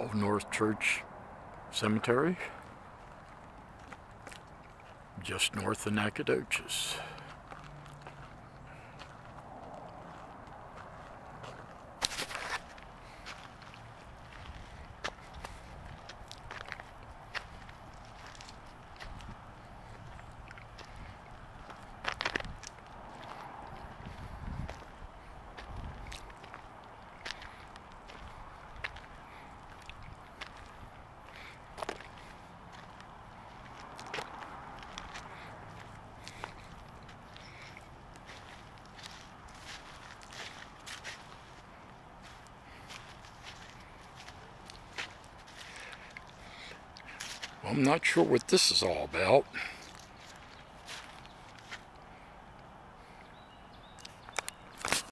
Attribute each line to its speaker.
Speaker 1: Old North Church Cemetery, just north of Nacogdoches. I'm not sure what this is all about.